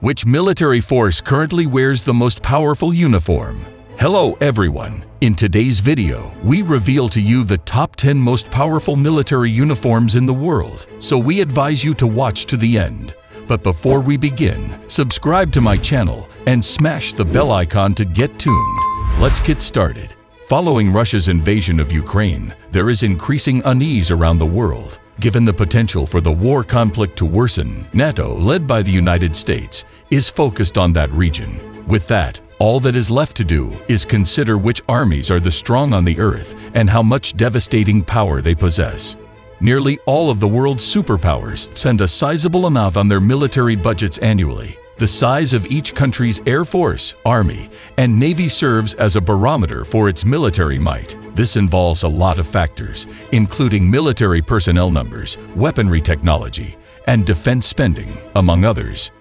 Which military force currently wears the most powerful uniform? Hello everyone! In today's video, we reveal to you the top 10 most powerful military uniforms in the world, so we advise you to watch to the end. But before we begin, subscribe to my channel and smash the bell icon to get tuned. Let's get started. Following Russia's invasion of Ukraine, there is increasing unease around the world. Given the potential for the war conflict to worsen, NATO, led by the United States, is focused on that region. With that, all that is left to do is consider which armies are the strong on the earth and how much devastating power they possess. Nearly all of the world's superpowers send a sizable amount on their military budgets annually. The size of each country's air force, army, and navy serves as a barometer for its military might. This involves a lot of factors, including military personnel numbers, weaponry technology, and defense spending, among others.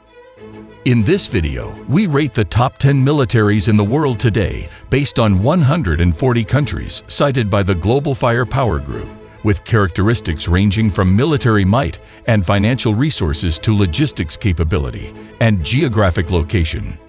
In this video, we rate the top 10 militaries in the world today based on 140 countries cited by the Global Firepower Group with characteristics ranging from military might and financial resources to logistics capability and geographic location.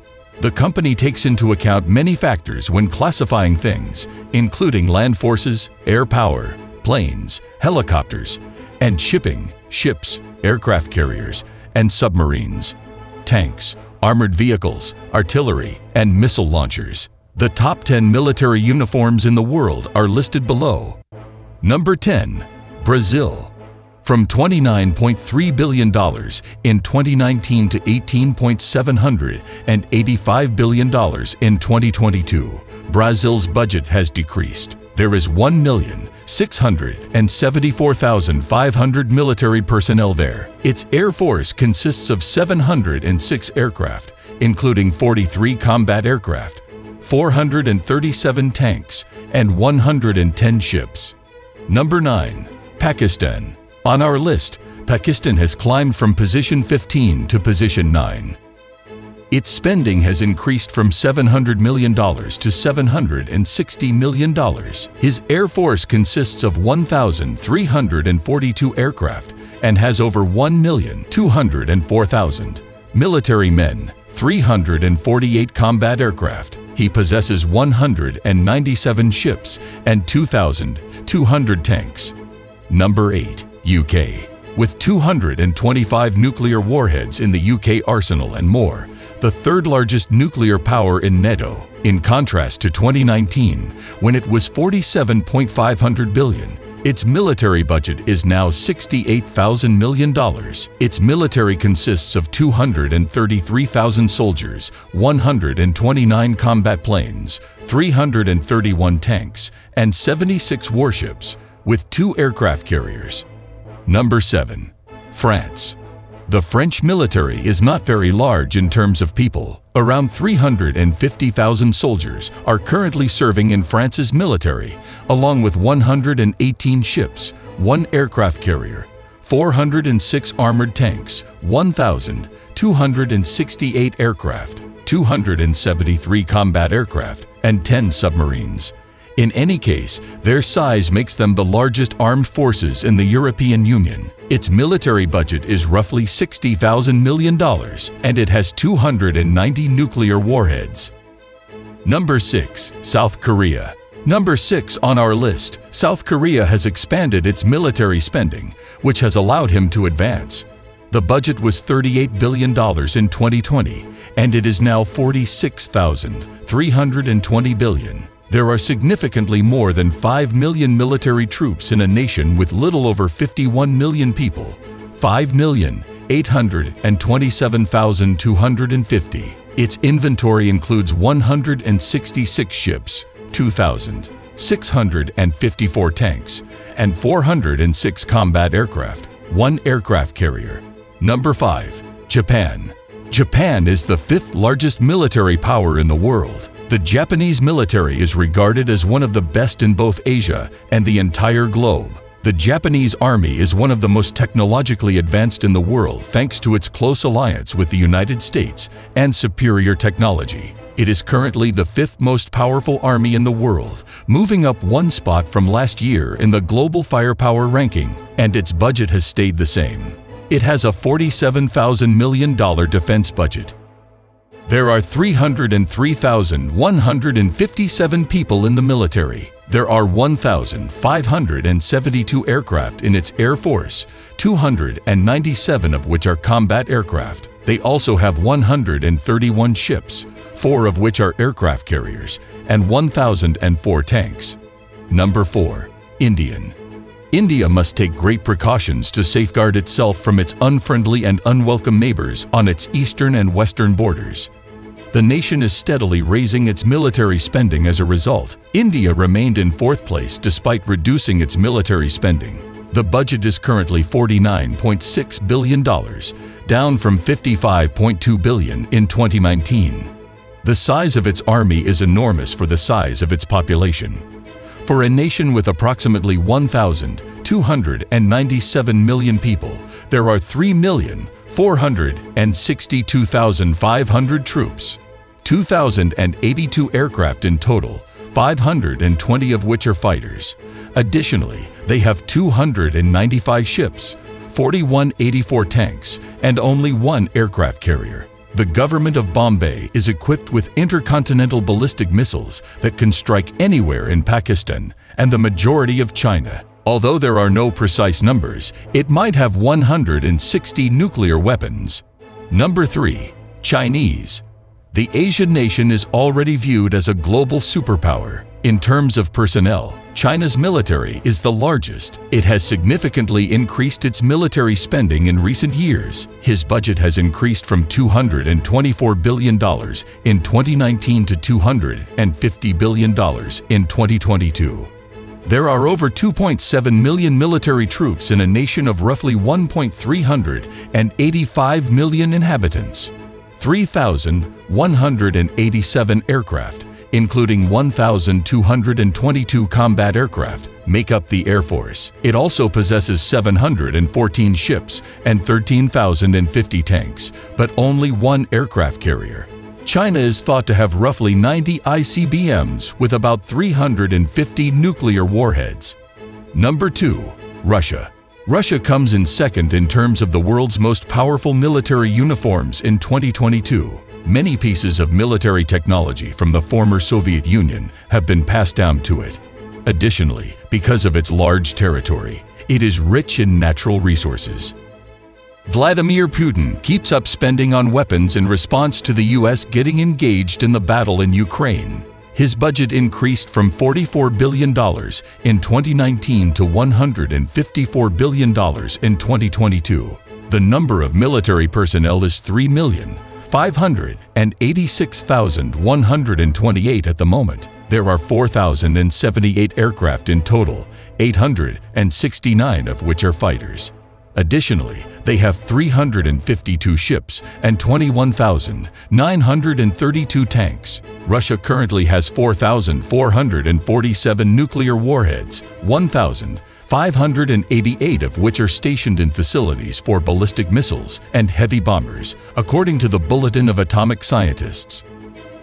The company takes into account many factors when classifying things, including land forces, air power, planes, helicopters, and shipping, ships, aircraft carriers, and submarines, tanks, armored vehicles, artillery, and missile launchers. The top 10 military uniforms in the world are listed below. Number 10. Brazil. From $29.3 billion in 2019 to $18.785 billion in 2022, Brazil's budget has decreased. There is 1,674,500 military personnel there. Its air force consists of 706 aircraft, including 43 combat aircraft, 437 tanks, and 110 ships. Number 9. Pakistan. On our list, Pakistan has climbed from position 15 to position 9. Its spending has increased from $700 million to $760 million. His air force consists of 1,342 aircraft and has over 1,204,000 military men, 348 combat aircraft. He possesses 197 ships and 2,200 tanks. Number 8. UK. With 225 nuclear warheads in the UK arsenal and more, the third largest nuclear power in NATO, in contrast to 2019, when it was 47.500 billion, its military budget is now $68,000 million. Its military consists of 233,000 soldiers, 129 combat planes, 331 tanks, and 76 warships, with two aircraft carriers. Number 7. France. The French military is not very large in terms of people. Around 350,000 soldiers are currently serving in France's military, along with 118 ships, one aircraft carrier, 406 armored tanks, 1,268 aircraft, 273 combat aircraft, and 10 submarines. In any case, their size makes them the largest armed forces in the European Union. Its military budget is roughly $60,000 million, and it has 290 nuclear warheads. Number 6. South Korea Number 6 on our list, South Korea has expanded its military spending, which has allowed him to advance. The budget was $38 billion in 2020, and it is now $46,320 billion. There are significantly more than 5 million military troops in a nation with little over 51 million people, 5,827,250. Its inventory includes 166 ships, 2,654 tanks, and 406 combat aircraft, one aircraft carrier. Number 5. Japan. Japan is the fifth largest military power in the world. The Japanese military is regarded as one of the best in both Asia and the entire globe. The Japanese Army is one of the most technologically advanced in the world thanks to its close alliance with the United States and superior technology. It is currently the fifth most powerful army in the world, moving up one spot from last year in the Global Firepower ranking, and its budget has stayed the same. It has a $47,000 million defense budget. There are 303,157 people in the military. There are 1,572 aircraft in its Air Force, 297 of which are combat aircraft. They also have 131 ships, four of which are aircraft carriers, and 1,004 tanks. Number 4. Indian. India must take great precautions to safeguard itself from its unfriendly and unwelcome neighbors on its eastern and western borders. The nation is steadily raising its military spending as a result. India remained in fourth place despite reducing its military spending. The budget is currently $49.6 billion, down from 55.2 billion in 2019. The size of its army is enormous for the size of its population. For a nation with approximately 1,297 million people, there are 3,462,500 troops, 2,082 aircraft in total, 520 of which are fighters. Additionally, they have 295 ships, 4184 tanks, and only one aircraft carrier. The government of Bombay is equipped with intercontinental ballistic missiles that can strike anywhere in Pakistan and the majority of China. Although there are no precise numbers, it might have 160 nuclear weapons. Number 3. Chinese. The Asian nation is already viewed as a global superpower. In terms of personnel, China's military is the largest. It has significantly increased its military spending in recent years. His budget has increased from $224 billion in 2019 to $250 billion in 2022. There are over 2.7 million military troops in a nation of roughly 1.385 million inhabitants. 3,187 aircraft, including 1,222 combat aircraft, make up the Air Force. It also possesses 714 ships and 13,050 tanks, but only one aircraft carrier. China is thought to have roughly 90 ICBMs with about 350 nuclear warheads. Number 2. Russia. Russia comes in second in terms of the world's most powerful military uniforms in 2022. Many pieces of military technology from the former Soviet Union have been passed down to it. Additionally, because of its large territory, it is rich in natural resources. Vladimir Putin keeps up spending on weapons in response to the U.S. getting engaged in the battle in Ukraine. His budget increased from $44 billion in 2019 to $154 billion in 2022. The number of military personnel is 3 million, 586,128 at the moment. There are 4,078 aircraft in total, 869 of which are fighters. Additionally, they have 352 ships and 21,932 tanks. Russia currently has 4,447 nuclear warheads, 1,000 588 of which are stationed in facilities for ballistic missiles and heavy bombers, according to the Bulletin of Atomic Scientists.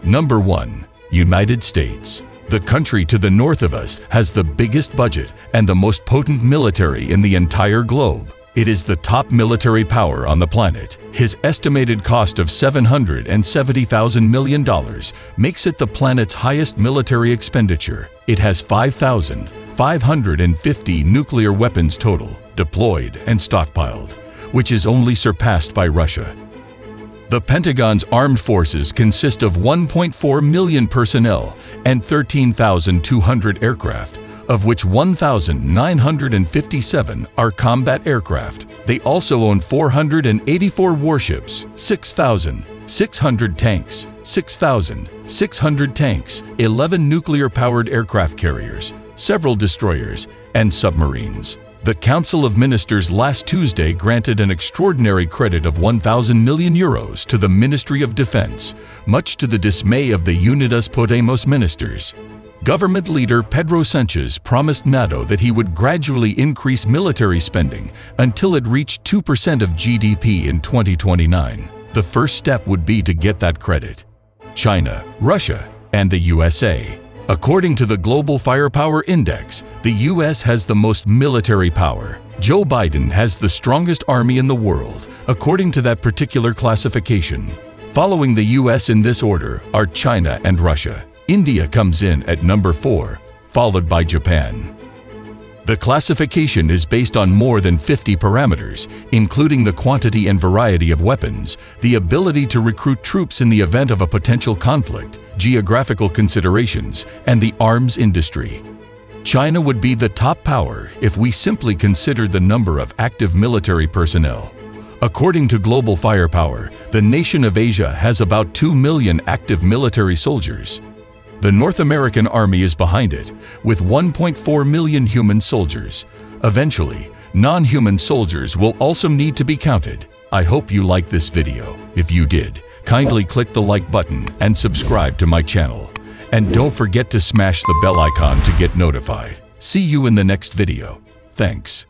Number 1. United States. The country to the north of us has the biggest budget and the most potent military in the entire globe. It is the top military power on the planet. His estimated cost of $770,000 million makes it the planet's highest military expenditure. It has 5,000 550 nuclear weapons total deployed and stockpiled, which is only surpassed by Russia. The Pentagon's armed forces consist of 1.4 million personnel and 13,200 aircraft, of which 1,957 are combat aircraft. They also own 484 warships, 6,600 tanks, 6,600 tanks, 11 nuclear-powered aircraft carriers, several destroyers, and submarines. The Council of Ministers last Tuesday granted an extraordinary credit of 1,000 million euros to the Ministry of Defense, much to the dismay of the Unidas Podemos ministers. Government leader Pedro Sanchez promised NATO that he would gradually increase military spending until it reached 2% of GDP in 2029. The first step would be to get that credit. China, Russia, and the USA According to the Global Firepower Index, the U.S. has the most military power. Joe Biden has the strongest army in the world, according to that particular classification. Following the US in this order are China and Russia. India comes in at number 4, followed by Japan. The classification is based on more than 50 parameters, including the quantity and variety of weapons, the ability to recruit troops in the event of a potential conflict, geographical considerations, and the arms industry. China would be the top power if we simply considered the number of active military personnel. According to Global Firepower, the nation of Asia has about 2 million active military soldiers. The North American Army is behind it, with 1.4 million human soldiers. Eventually, non-human soldiers will also need to be counted. I hope you liked this video. If you did, kindly click the like button and subscribe to my channel. And don't forget to smash the bell icon to get notified. See you in the next video. Thanks.